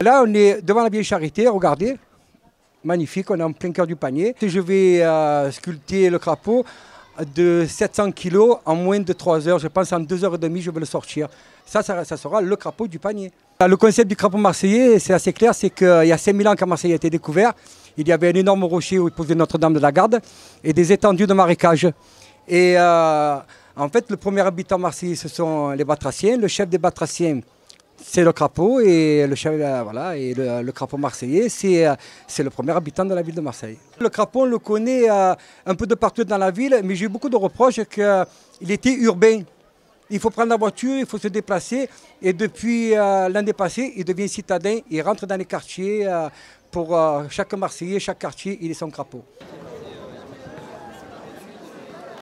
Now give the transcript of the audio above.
Là, on est devant la vieille charité, regardez. Magnifique, on est en plein cœur du panier. Je vais euh, sculpter le crapaud de 700 kg en moins de 3 heures. Je pense en 2 heures et demie, je vais le sortir. Ça, ça, sera le crapaud du panier. Le concept du crapaud marseillais, c'est assez clair, c'est qu'il y a 5000 ans quand Marseille a été découvert, il y avait un énorme rocher où il posait Notre-Dame de la Garde et des étendues de marécage. Et euh, en fait, le premier habitant marseillais, ce sont les batraciens. Le chef des batraciens, c'est le crapaud et le, euh, crapaud marseillais, euh, c'est le premier habitant de la ville de Marseille. Le crapaud, on le connaît euh, un peu de partout dans la ville, mais j'ai eu beaucoup de reproches qu'il était urbain. Il faut prendre la voiture, il faut se déplacer. Et depuis l'année passée, il devient citadin, il rentre dans les quartiers. pour chaque Marseillais, chaque quartier, il est son crapaud.